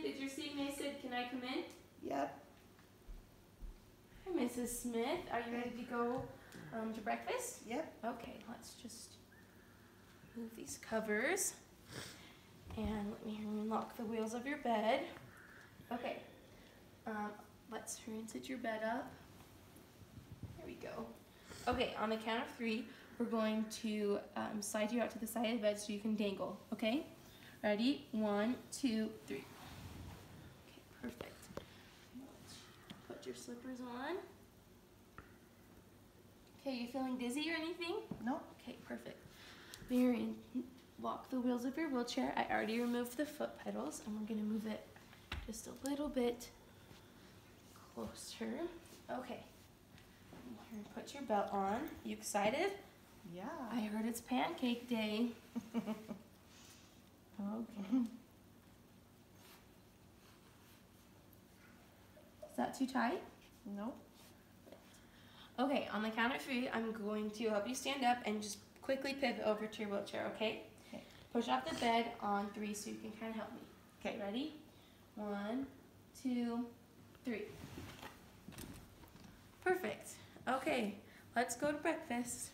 Smith, is your CNA said, can I come in? Yep. Hi, Mrs. Smith. Are you ready to go um, to breakfast? Yep. Okay, let's just move these covers. And let me unlock the wheels of your bed. Okay, um, let's hurry and sit your bed up. There we go. Okay, on the count of three, we're going to um, slide you out to the side of the bed so you can dangle, okay? Ready? One, two, three. Okay, perfect. Put your slippers on. Okay, you feeling dizzy or anything? Nope. Okay, perfect. Marion, walk the wheels of your wheelchair. I already removed the foot pedals and we're gonna move it just a little bit closer. Okay. Here, put your belt on. You excited? Yeah. I heard it's pancake day. okay. That too tight? No. Okay, on the count of three, I'm going to help you stand up and just quickly pivot over to your wheelchair, okay? Okay. Push off the bed on three so you can kind of help me. Okay. Ready? One, two, three. Perfect. Okay, let's go to breakfast.